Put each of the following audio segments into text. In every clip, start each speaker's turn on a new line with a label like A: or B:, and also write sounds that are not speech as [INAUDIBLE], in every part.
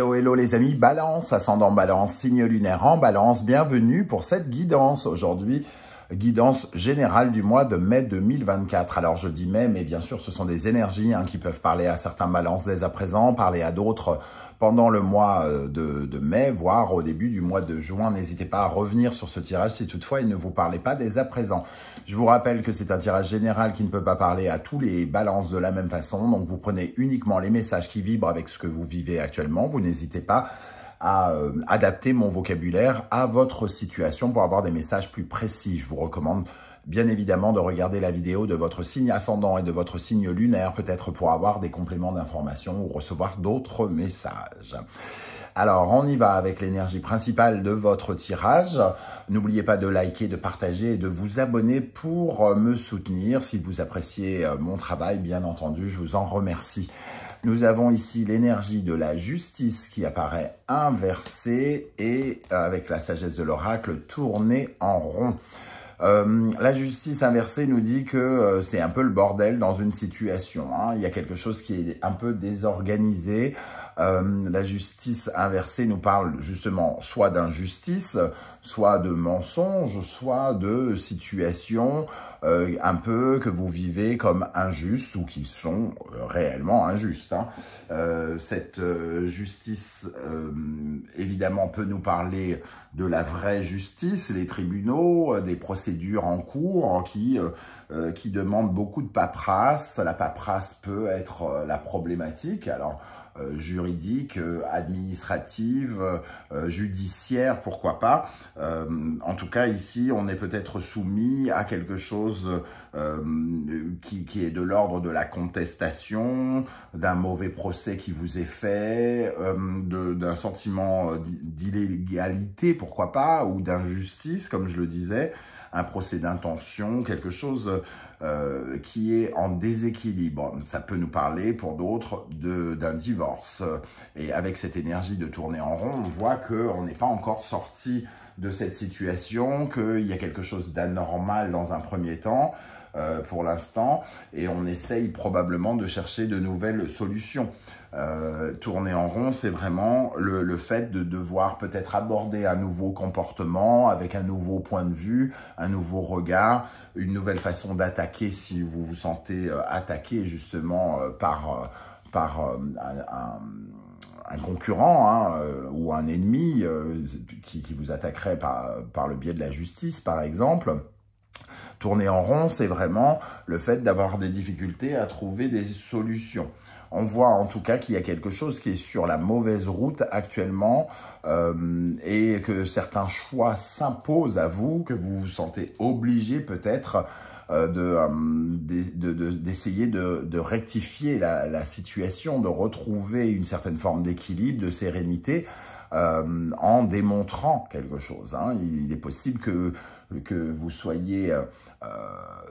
A: Hello, hello les amis, balance, ascendant balance, signe lunaire en balance, bienvenue pour cette guidance. Aujourd'hui, guidance générale du mois de mai 2024. Alors je dis mai, mais bien sûr ce sont des énergies hein, qui peuvent parler à certains balances dès à présent, parler à d'autres pendant le mois euh, de, mai, voire au début du mois de juin. N'hésitez pas à revenir sur ce tirage si toutefois il ne vous parlait pas dès à présent. Je vous rappelle que c'est un tirage général qui ne peut pas parler à tous les balances de la même façon. Donc vous prenez uniquement les messages qui vibrent avec ce que vous vivez actuellement. Vous n'hésitez pas à euh, adapter mon vocabulaire à votre situation pour avoir des messages plus précis. Je vous recommande bien évidemment de regarder la vidéo de votre signe ascendant et de votre signe lunaire, peut-être pour avoir des compléments d'information ou recevoir d'autres messages. Alors, on y va avec l'énergie principale de votre tirage. N'oubliez pas de liker, de partager et de vous abonner pour me soutenir. Si vous appréciez euh, mon travail, bien entendu, je vous en remercie. Nous avons ici l'énergie de la justice qui apparaît inversée et euh, avec la sagesse de l'oracle tournée en rond. Euh, la justice inversée nous dit que euh, c'est un peu le bordel dans une situation. Hein. Il y a quelque chose qui est un peu désorganisé. Euh, la justice inversée nous parle justement soit d'injustice, soit de mensonge, soit de situations un peu que vous vivez comme injustes ou qui sont réellement injustes. Hein. cette justice, évidemment, peut nous parler de la vraie justice, les tribunaux, des procédures en cours qui, euh, euh, qui demandent beaucoup de paperasse. La paperasse peut être euh, la problématique. Alors, juridique, administrative, judiciaire, pourquoi pas. en tout cas, ici, on est peut-être soumis à quelque chose qui, qui, est de l'ordre de la contestation, d'un mauvais procès qui vous est fait, d'un sentiment d'illégalité, pourquoi pas, ou d'injustice, comme je le disais un procès d'intention, quelque chose euh, qui est en déséquilibre. Ça peut nous parler pour d'autres d'un divorce. Et avec cette énergie de tourner en rond, on voit qu'on n'est pas encore sorti de cette situation, qu'il y a quelque chose d'anormal dans un premier temps, euh, pour l'instant, et on essaye probablement de chercher de nouvelles solutions. Euh, tourner en rond, c'est vraiment le, le, fait de devoir peut-être aborder un nouveau comportement avec un nouveau point de vue, un nouveau regard, une nouvelle façon d'attaquer si vous vous sentez euh, attaqué justement par, par un, un concurrent hein, ou un ennemi qui, qui, vous attaquerait par le biais de la justice, par exemple. Tourner en rond, c'est vraiment le fait d'avoir des difficultés à trouver des solutions. On voit en tout cas qu'il y a quelque chose qui est sur la mauvaise route actuellement euh, et que certains choix s'imposent à vous, que vous vous sentez obligé peut-être euh, euh, d'essayer de, de, rectifier la, situation, de retrouver une certaine forme d'équilibre, de sérénité, en démontrant quelque chose. Hein. Il est possible que, que vous soyez euh,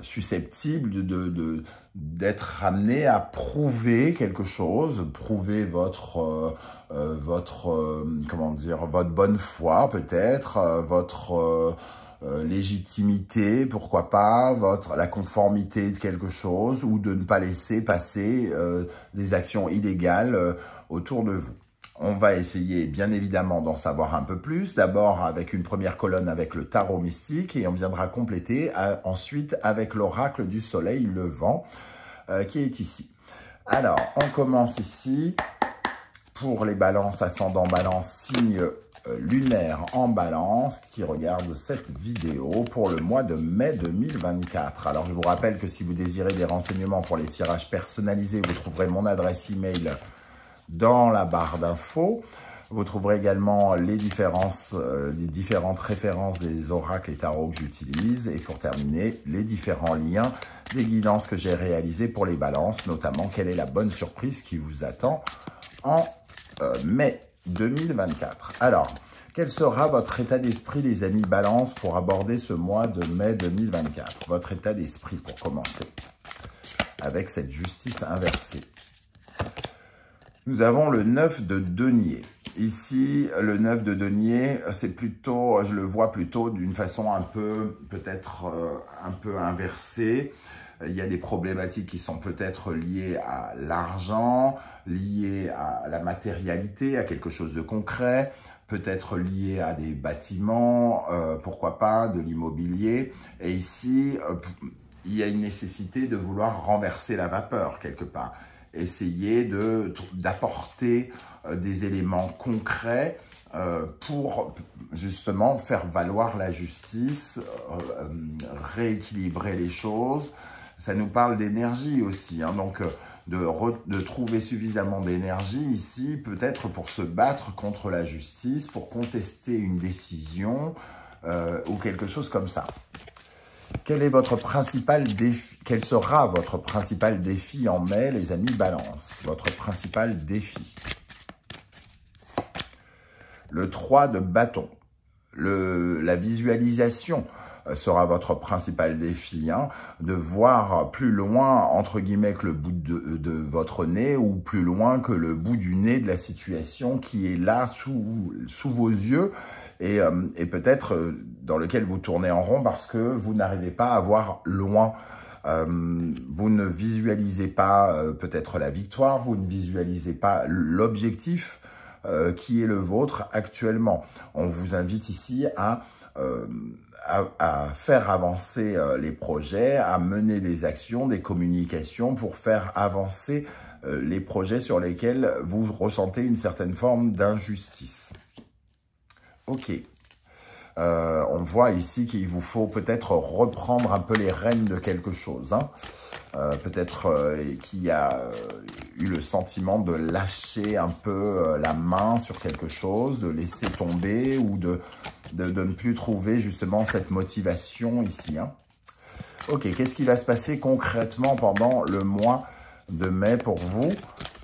A: susceptible de, d'être ramené à prouver quelque chose, prouver votre euh, votre comment dire votre bonne foi peut-être, votre légitimité, pourquoi pas, votre la conformité de quelque chose ou de ne pas laisser passer des actions illégales autour de vous. On va essayer bien évidemment d'en savoir un peu plus, d'abord avec une première colonne avec le tarot mystique et on viendra compléter euh, ensuite avec l'oracle du soleil levant euh, qui est ici. Alors, on commence ici pour les balances ascendant balance signe euh, lunaire en balance qui regarde cette vidéo pour le mois de mai 2024. Alors, je vous rappelle que si vous désirez des renseignements pour les tirages personnalisés, vous trouverez mon adresse email dans la barre d'infos. Vous trouverez également euh, les différentes références des oracles et tarots que j'utilise. Et pour terminer, les différents liens des guidances que j'ai réalisées pour les balances, notamment quelle est la bonne surprise qui vous attend en euh, mai 2024. Alors, quel sera votre état d'esprit, les amis balance, pour aborder ce mois de mai 2024 Votre état d'esprit pour commencer, avec cette justice inversée. Nous avons le 9 de denier. Ici, le 9 de denier, c'est plutôt, je le vois plutôt d'une façon un peu, peut-être euh, un peu inversée. il y a des problématiques qui sont peut-être liées à l'argent, liées à la matérialité, à quelque chose de concret, peut-être liées à des bâtiments, euh, pourquoi pas, de l'immobilier. Et ici, euh, il y a une nécessité de vouloir renverser la vapeur quelque part. Essayer d'apporter euh, des éléments concrets pour justement faire valoir la justice, rééquilibrer les choses, ça nous parle d'énergie aussi. Hein. donc, euh, de, de, trouver suffisamment d'énergie ici, peut-être pour se battre contre la justice, pour contester une décision euh, ou quelque chose comme ça. Quel est votre principal défi Quel sera votre principal défi en mai, les amis? Balance Votre principal défi. Le 3 de bâton. Le, la visualisation euh, sera votre principal défi, hein, de voir plus loin, entre guillemets, que le bout de, votre nez ou plus loin que le bout du nez de la situation qui est là sous, sous vos yeux et, euh, et peut-être euh, dans lequel vous tournez en rond parce que vous n'arrivez pas à voir loin. vous ne visualisez pas peut-être la victoire, vous ne visualisez pas l'objectif qui est le vôtre actuellement. On vous invite ici à faire avancer euh, les projets, à mener des actions, des communications pour faire avancer euh, les projets sur lesquels vous ressentez une certaine forme d'injustice. Ok. Euh, on voit ici qu'il vous faut peut-être reprendre un peu les rênes de quelque chose. Hein. peut-être qu'il y a eu le sentiment de lâcher un peu la main sur quelque chose, de laisser tomber ou de, de, ne plus trouver justement cette motivation ici. Hein. Ok, qu'est-ce qui va se passer concrètement pendant le mois de mai pour vous?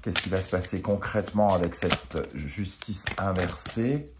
A: Qu'est-ce qui va se passer concrètement avec cette justice inversée?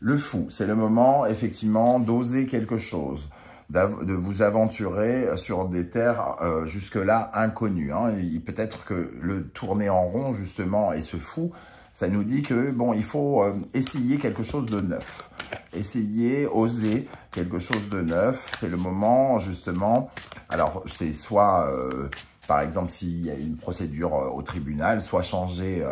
A: Le fou, c'est le moment effectivement d'oser quelque chose, de vous aventurer sur des terres euh, jusque-là inconnues. Hein. Peut-être que le tourner en rond justement et ce fou, ça nous dit que, bon, il faut euh, essayer quelque chose de neuf. Essayer, oser quelque chose de neuf. C'est le moment, justement, alors c'est soit, euh, par exemple, s'il y a une procédure au tribunal, soit changer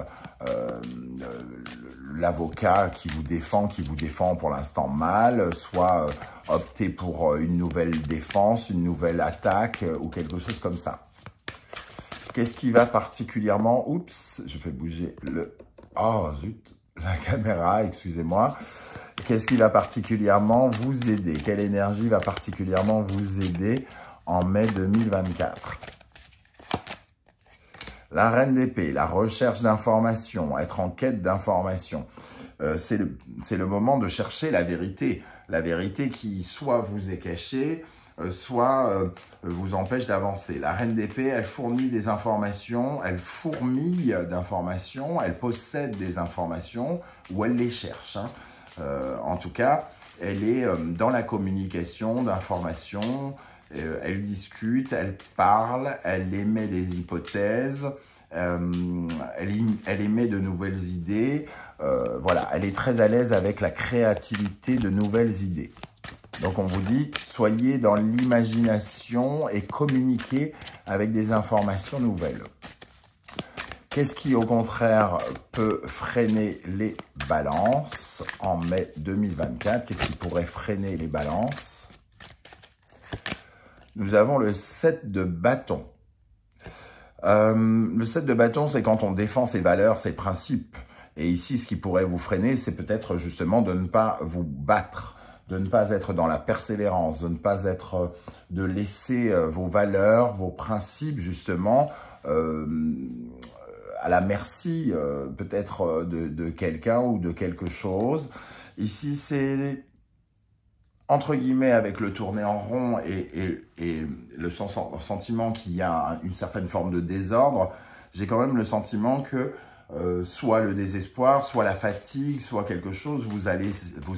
A: l'avocat qui vous défend, qui vous défend pour l'instant mal, soit opter pour une nouvelle défense, une nouvelle attaque ou quelque chose comme ça. Qu'est-ce qui va particulièrement... Oups, je fais bouger le Oh, zut, la [LAUGHS] caméra, excusez-moi. Qu'est-ce qui va particulièrement vous aider? Quelle énergie va particulièrement vous aider en mai 2024 La reine d'épée, la recherche d'informations, être en quête d'informations. Euh, c'est le, moment de chercher la vérité. La vérité qui soit vous est cachée, euh, soit euh, vous empêche d'avancer. La reine d'épée, elle fournit des informations, elle fourmille d'informations, elle possède des informations ou elle les cherche. Hein. En tout cas, elle est dans la communication d'informations, elle discute, elle parle, elle émet des hypothèses, elle, elle, émet de nouvelles idées. voilà, elle est très à l'aise avec la créativité de nouvelles idées. Donc on vous dit, soyez dans l'imagination et communiquez avec des informations nouvelles. Qu'est-ce qui, au contraire, peut freiner les balances en mai 2024 Qu'est-ce qui pourrait freiner les balances? Nous avons le 7 de bâton. Euh, le 7 de bâton, c'est quand on défend ses valeurs, ses principes. Et ici, ce qui pourrait vous freiner, c'est peut-être justement de ne pas vous battre de ne pas être dans la persévérance, de ne pas être, euh, de laisser euh, vos valeurs, vos principes justement à la merci peut-être de, quelqu'un ou de quelque chose. Ici, c'est entre guillemets avec le tourner en rond et, le sentiment qu'il y a une certaine forme de désordre, j'ai quand même le sentiment que euh, soit le désespoir, soit la fatigue, soit quelque chose vous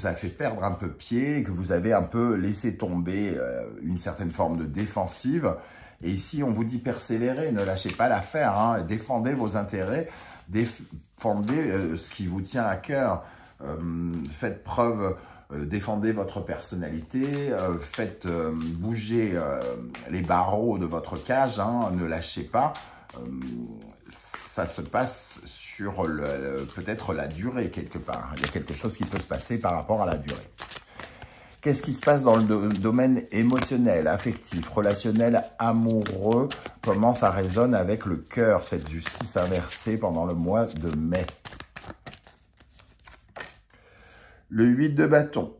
A: a fait perdre un peu pied, que vous avez un peu laissé tomber euh, une certaine forme de défensive. Et ici, on vous dit persévérer, ne lâchez pas l'affaire, hein, défendez vos intérêts, défendez euh, ce qui vous tient à cœur, faites preuve défendez votre personnalité, faites bouger les barreaux de votre cage, hein, ne lâchez pas. ça se passe sur peut-être la durée quelque part. Il y a quelque chose qui peut se passer par rapport à la durée. Qu'est-ce qui se passe dans le domaine émotionnel, affectif, relationnel, amoureux? Comment ça résonne avec le cœur, cette justice inversée pendant le mois de mai? Le 8 de bâton.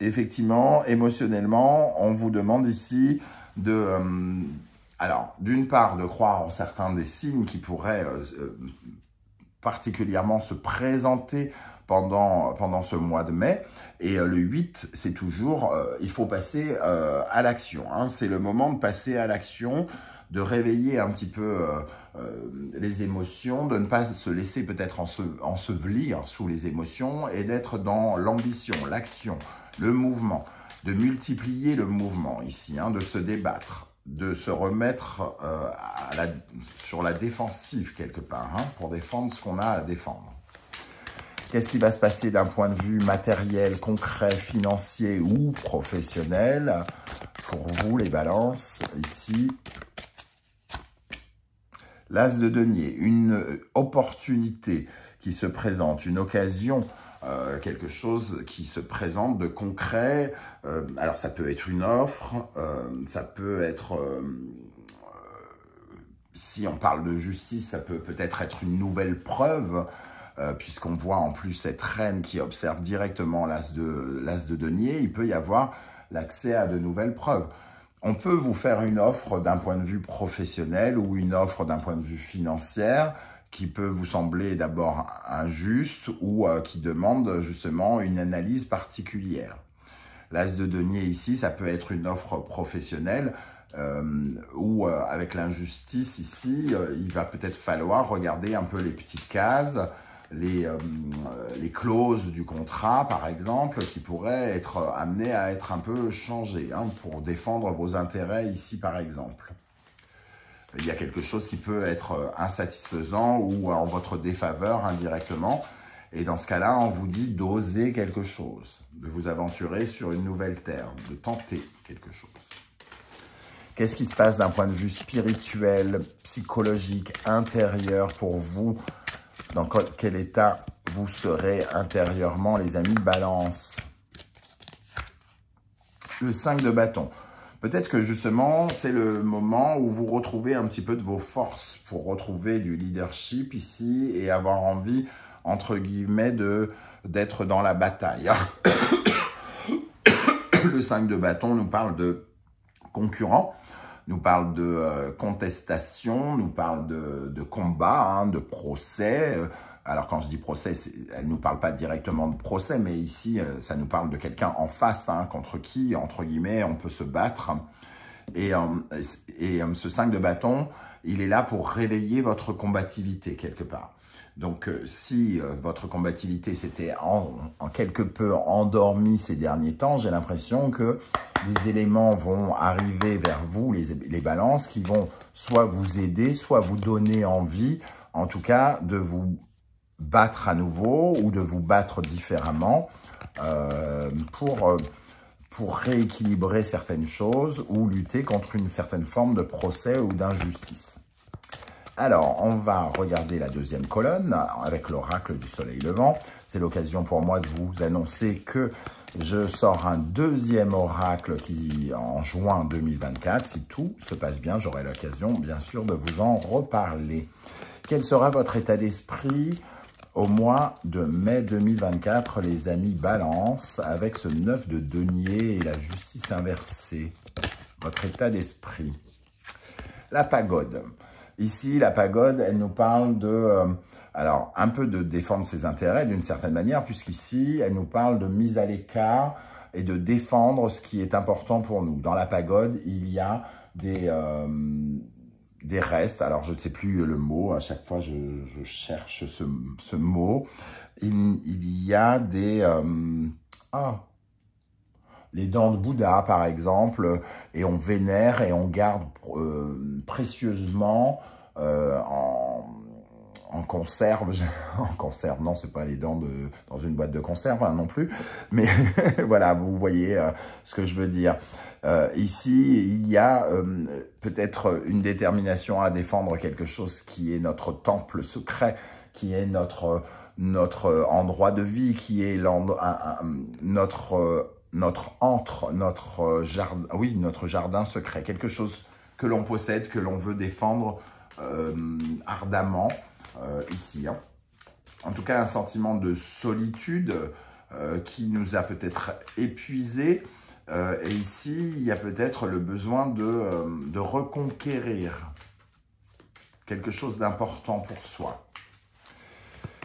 A: Effectivement, émotionnellement, on vous demande ici de... Euh, alors, d'une part, de croire en certains des signes qui pourraient euh, euh, particulièrement se présenter pendant, ce mois de mai. Et le 8, c'est toujours, il faut passer à l'action. Hein. C'est le moment de passer à l'action, de réveiller un petit peu les émotions, de ne pas se laisser peut-être ensevelir sous les émotions et d'être dans l'ambition, l'action, le mouvement, de multiplier le mouvement ici, hein, de se débattre de se remettre sur la défensive quelque part, hein, pour défendre ce qu'on a à défendre. Qu'est-ce qui va se passer d'un point de vue matériel, concret, financier ou professionnel? Pour vous, les balances, ici, l'as de denier, une opportunité qui se présente, une occasion, euh, quelque chose qui se présente de concret. Euh, alors ça peut être une offre, euh, ça peut être, si on parle de justice, ça peut peut-être être une nouvelle preuve, euh, puisqu'on voit en plus cette reine qui observe directement l'as de, de denier, il peut y avoir l'accès à de nouvelles preuves. On peut vous faire une offre d'un point de vue professionnel ou une offre d'un point de vue financier qui peut vous sembler d'abord injuste ou euh, qui demande justement une analyse particulière. L'as de denier ici, ça peut être une offre professionnelle euh, ou avec l'injustice ici, il va peut-être falloir regarder un peu les petites cases, les, euh, les clauses du contrat, par exemple, qui pourraient être amenées à être un peu changées hein, pour défendre vos intérêts ici, par exemple. Il y a quelque chose qui peut être insatisfaisant ou en votre défaveur indirectement. Et dans ce cas-là, on vous dit d'oser quelque chose, de vous aventurer sur une nouvelle terre, de tenter quelque chose. Qu'est-ce qui se passe d'un point de vue spirituel, psychologique, intérieur pour vous dans quel état vous serez intérieurement, les amis? Balance. Le 5 de bâton. Peut-être que justement, c'est le moment où vous retrouvez un petit peu de vos forces pour retrouver du leadership ici et avoir envie, entre guillemets, de d'être dans la bataille. [COUGHS] le 5 de bâton nous parle de concurrents nous parle de euh, contestation, nous parle de, combat, hein, de procès. Alors quand je dis procès, elle nous parle pas directement de procès, mais ici, euh, ça nous parle de quelqu'un en face, hein, contre qui, entre guillemets, on peut se battre. Et, euh, et ce 5 de bâton, il est là pour réveiller votre combativité quelque part. Donc, euh, si euh, votre combativité s'était en, quelque peu endormie ces derniers temps, j'ai l'impression que les éléments vont arriver vers vous, les, balances, qui vont soit vous aider, soit vous donner envie, en tout cas, de vous battre à nouveau ou de vous battre différemment euh, pour rééquilibrer certaines choses ou lutter contre une certaine forme de procès ou d'injustice. Alors, on va regarder la deuxième colonne avec l'oracle du soleil levant. C'est l'occasion pour moi de vous annoncer que je sors un deuxième oracle qui en juin 2024. Si tout se passe bien, j'aurai l'occasion, bien sûr, de vous en reparler. Quel sera votre état d'esprit au mois de mai 2024, les amis Balance, avec ce 9 de denier et la justice inversée? Votre état d'esprit. La pagode. Ici, la pagode, elle nous parle de, euh, alors, un peu de défendre ses intérêts d'une certaine manière, puisqu'ici, elle nous parle de mise à l'écart et de défendre ce qui est important pour nous. Dans la pagode, il y a des, euh, des restes. Alors, je ne sais plus le mot. À chaque fois, je, cherche ce, mot. Il, y a des... Euh, ah, les dents de Bouddha, par exemple, et on vénère et on garde précieusement euh, en, conserve. [LAUGHS] en conserve, non, c'est pas les dents de, dans une boîte de conserve hein, non plus. Mais [LAUGHS] voilà, vous voyez euh, ce que je veux dire. Euh, ici, il y a euh, peut-être une détermination à défendre quelque chose qui est notre temple secret, qui est notre, notre endroit de vie, qui est notre, notre antre, notre jardin, oui, notre jardin secret, quelque chose que l'on possède, que l'on veut défendre euh, ardemment euh, ici. Hein. En tout cas, un sentiment de solitude euh, qui nous a peut-être épuisés. et ici, il y a peut-être le besoin de reconquérir quelque chose d'important pour soi.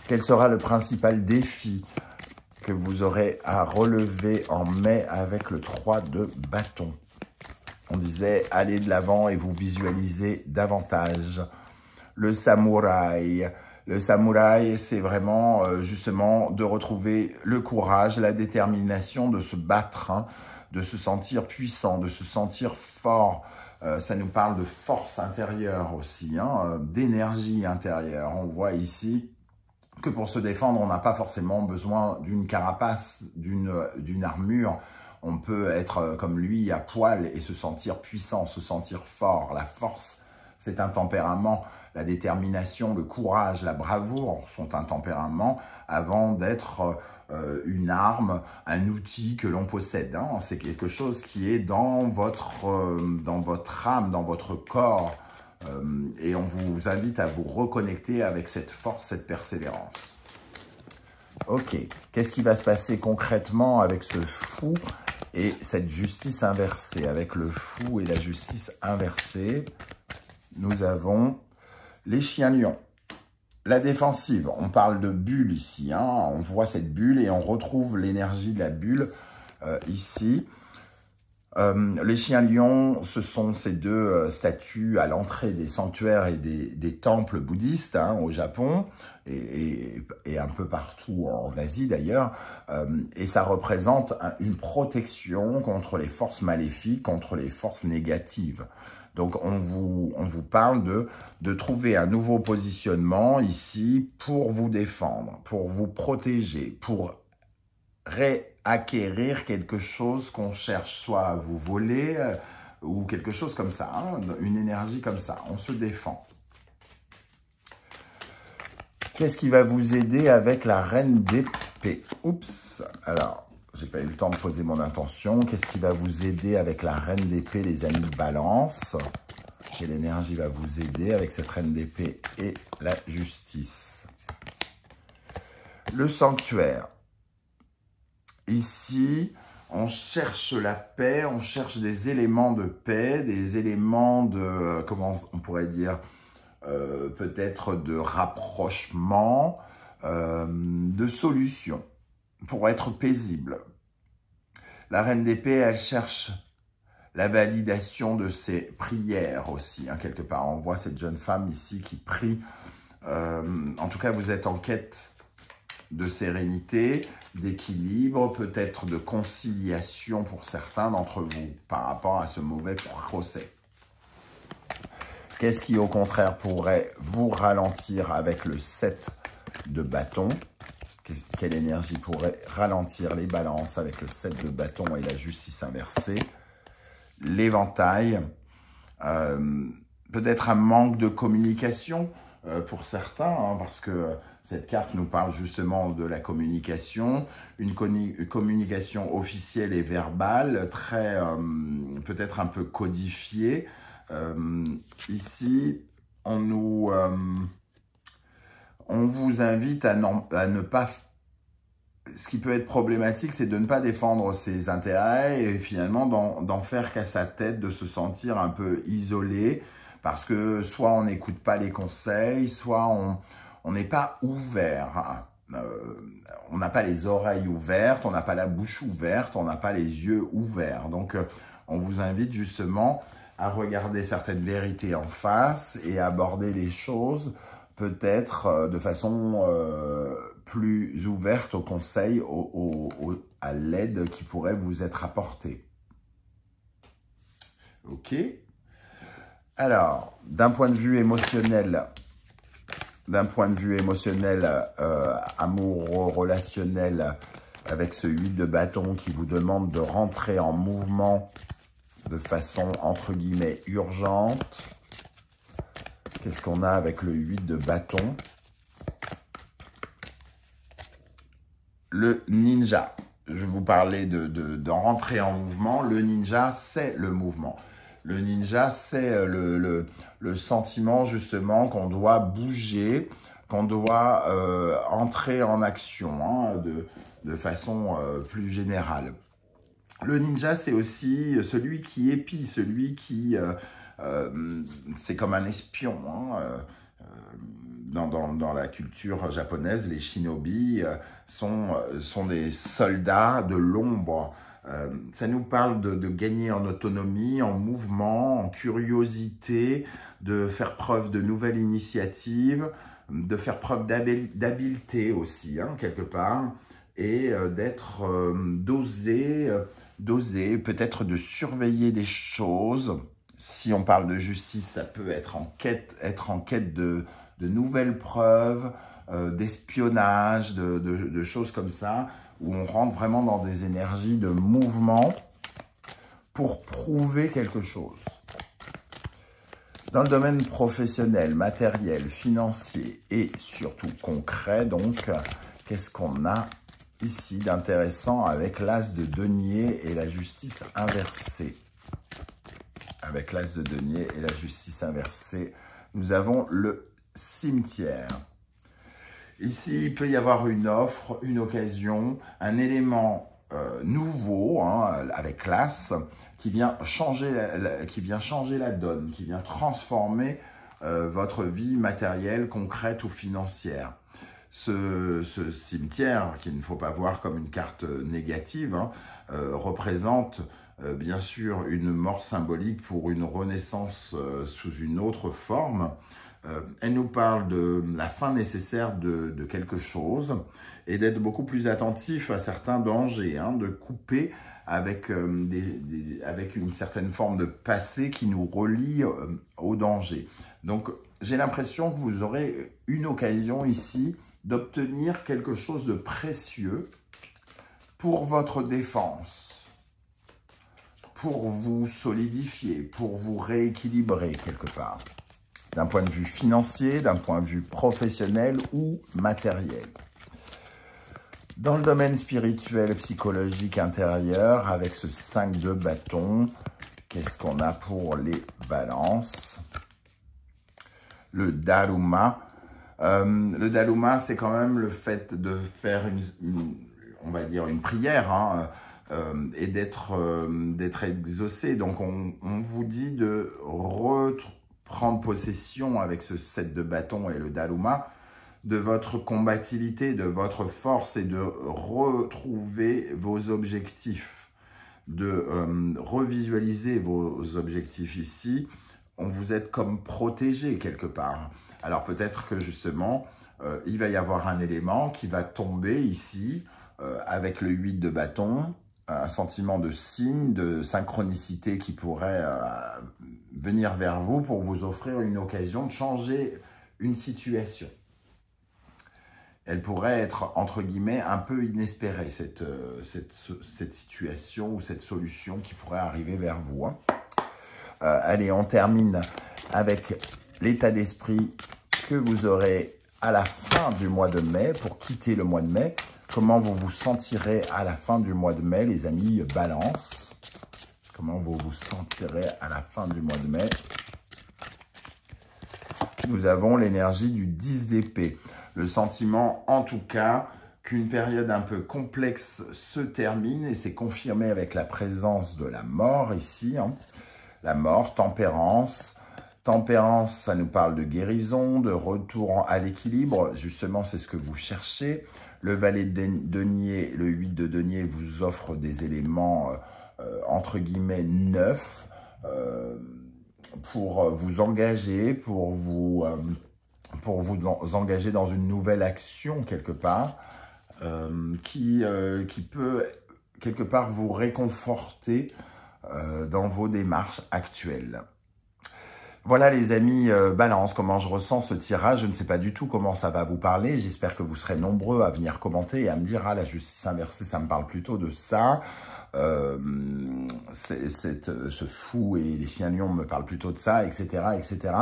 A: Quel sera le principal défi que vous aurez à relever en mai avec le 3 de bâton on disait allez de l'avant et vous visualisez davantage. Le samouraï. Le samouraï, c'est vraiment euh, justement de retrouver le courage, la détermination de se battre, hein, de se sentir puissant, de se sentir fort. Euh, ça nous parle de force intérieure aussi, hein, euh, d'énergie intérieure. On voit ici que pour se défendre, on n'a pas forcément besoin d'une carapace, d'une armure, on peut être euh, comme lui à poil et se sentir puissant, se sentir fort. La force, c'est un tempérament. La détermination, le courage, la bravoure sont un tempérament avant d'être euh, une arme, un outil que l'on possède. Hein. C'est quelque chose qui est dans votre, euh, dans votre âme, dans votre corps. Et on vous invite à vous reconnecter avec cette force, cette persévérance. Ok, qu'est-ce qui va se passer concrètement avec ce fou et cette justice inversée, avec le fou et la justice inversée, nous avons les chiens-lions. La défensive, on parle de bulle ici, hein. on voit cette bulle et on retrouve l'énergie de la bulle euh, ici. Euh, les chiens-lions, ce sont ces deux euh, statues à l'entrée des sanctuaires et des, temples bouddhistes hein, au Japon et, un peu partout en Asie d'ailleurs. Euh, et ça représente une protection contre les forces maléfiques, contre les forces négatives. Donc on vous, on vous parle de, de trouver un nouveau positionnement ici pour vous défendre, pour vous protéger, pour réacquérir quelque chose qu'on cherche soit à vous voler euh, ou quelque chose comme ça, hein, une énergie comme ça. On se défend. Qu'est-ce qui va vous aider avec la reine d'épée? Oups, alors, j'ai pas eu le temps de poser mon intention. Qu'est-ce qui va vous aider avec la reine d'épée, les amis? Balance Quelle énergie va vous aider avec cette reine d'épée et la justice? Le sanctuaire. Ici, on cherche la paix, on cherche des éléments de paix, des éléments de, comment on pourrait dire, euh, peut-être de rapprochement, euh, de solutions pour être paisible. La reine d'épée, elle cherche la validation de ses prières aussi, hein, quelque part. On voit cette jeune femme ici qui prie. Euh, en tout cas, vous êtes en quête de sérénité, d'équilibre, peut-être de conciliation pour certains d'entre vous par rapport à ce mauvais procès. Qu'est-ce qui, au contraire, pourrait vous ralentir avec le 7 de bâton Quelle énergie pourrait ralentir les balances avec le 7 de bâton et la justice inversée? L'éventail, euh, peut-être un manque de communication euh, pour certains, hein, parce que cette carte nous parle justement de la communication, une communication officielle et verbale, très euh, peut-être un peu codifiée. Euh, ici, on nous, euh, on vous invite à, à ne pas ce qui peut être problématique, c'est de ne pas défendre ses intérêts et finalement d'en faire qu'à sa tête, de se sentir un peu isolé, parce que soit on n'écoute pas les conseils, soit on, on n'est pas ouvert. Euh, on n'a pas les oreilles ouvertes, on n'a pas la bouche ouverte, on n'a pas les yeux ouverts. Donc, euh, on vous invite justement à regarder certaines vérités en face et aborder les choses peut-être euh, de façon plus ouverte au conseil, à l'aide qui pourrait vous être apportée. Ok Alors, d'un point de vue émotionnel, d'un point de vue émotionnel, euh, amoureux, relationnel, avec ce 8 de bâton qui vous demande de rentrer en mouvement de façon, entre guillemets, urgente. Qu'est-ce qu'on a avec le 8 de bâton? Le ninja. Je vous parlais de, de, rentrer en mouvement. Le ninja, c'est le mouvement. Le ninja, c'est euh, le, sentiment justement qu'on doit bouger, qu'on doit euh, entrer en action hein, de, façon euh, plus générale. Le ninja, c'est aussi celui qui épie, celui qui... c'est comme un espion. Hein, dans, la culture japonaise, les shinobi sont, sont des soldats de l'ombre. Euh, ça nous parle de, gagner en autonomie, en mouvement, en curiosité, de faire preuve de nouvelles initiatives, de faire preuve d'habileté aussi, hein, quelque part, et euh, d'être euh, dosé, dosé, peut-être de surveiller des choses. Si on parle de justice, ça peut être en quête, être en quête de, nouvelles preuves, d'espionnage, de, de choses comme ça où on rentre vraiment dans des énergies de mouvement pour prouver quelque chose. Dans le domaine professionnel, matériel, financier et surtout concret, donc, qu'est-ce qu'on a ici d'intéressant avec l'as de denier et la justice inversée? Avec l'as de denier et la justice inversée, nous avons le cimetière. Ici, il peut y avoir une offre, une occasion, un élément euh, nouveau, hein, avec classe, qui vient, changer la, qui vient changer la donne, qui vient transformer euh, votre vie matérielle, concrète ou financière. Ce, cimetière, qu'il ne faut pas voir comme une carte négative, hein, euh, représente bien sûr une mort symbolique pour une renaissance sous une autre forme, euh, elle nous parle de la fin nécessaire de, quelque chose et d'être beaucoup plus attentif à certains dangers, hein, de couper avec, euh, avec une certaine forme de passé qui nous relie euh, au danger. Donc, j'ai l'impression que vous aurez une occasion ici d'obtenir quelque chose de précieux pour votre défense, pour vous solidifier, pour vous rééquilibrer quelque part d'un point de vue financier, d'un point de vue professionnel ou matériel. Dans le domaine spirituel, psychologique, intérieur, avec ce 5 de bâton, qu'est-ce qu'on a pour les balances? Le Daruma. Euh, le Daruma, c'est quand même le fait de faire une, on va dire, une prière, hein, euh, et d'être euh, d'être exaucé. Donc, on, on, vous dit de retrouver prendre possession avec ce set de bâtons et le Daluma de votre combativité, de votre force et de retrouver vos objectifs, de euh, revisualiser vos objectifs ici. On vous êtes comme protégé quelque part. Alors peut-être que justement, euh, il va y avoir un élément qui va tomber ici euh, avec le 8 de bâton, un sentiment de signe, de synchronicité qui pourrait venir vers vous pour vous offrir une occasion de changer une situation. Elle pourrait être, entre guillemets, un peu inespérée, cette, euh, cette, situation ou cette solution qui pourrait arriver vers vous. Hein. Euh, allez, on termine avec l'état d'esprit que vous aurez à la fin du mois de mai pour quitter le mois de mai. Comment vous vous sentirez à la fin du mois de mai, les amis Balance? Comment vous vous sentirez à la fin du mois de mai? Nous avons l'énergie du 10 d'épée. Le sentiment, en tout cas, qu'une période un peu complexe se termine et c'est confirmé avec la présence de la mort ici. Hein. La mort, tempérance. Tempérance, ça nous parle de guérison, de retour à l'équilibre. Justement, c'est ce que vous cherchez. Le valet de denier, le 8 de denier vous offre des éléments euh, euh, entre guillemets neuf euh, pour vous engager, pour vous, engager dans une nouvelle action quelque part qui peut quelque part vous réconforter dans vos démarches actuelles. Voilà les amis, euh, balance, comment je ressens ce tirage, je ne sais pas du tout comment ça va vous parler, j'espère que vous serez nombreux à venir commenter et à me dire, ah la justice inversée, ça me parle plutôt de ça, euh, ce fou et les chiens lions me parlent plutôt de ça, etc. etc.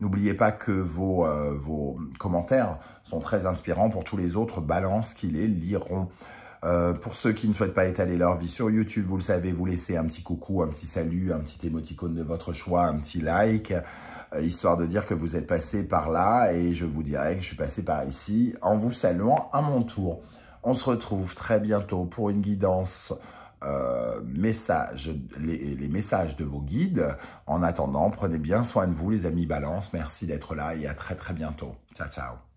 A: N'oubliez pas que vos, euh, vos commentaires sont très inspirants pour tous les autres balances qui les liront. Euh, pour ceux qui ne souhaitent pas étaler leur vie sur YouTube, vous le savez, vous laissez un petit coucou, un petit salut, un petit émoticône de votre choix, un petit like, euh, histoire de dire que vous êtes passé par là et je vous dirai que je suis passé par ici en vous saluant à mon tour. On se retrouve très bientôt pour une guidance euh, message, les, les, messages de vos guides. En attendant, prenez bien soin de vous les amis Balance. Merci d'être là et à très très bientôt. Ciao, ciao.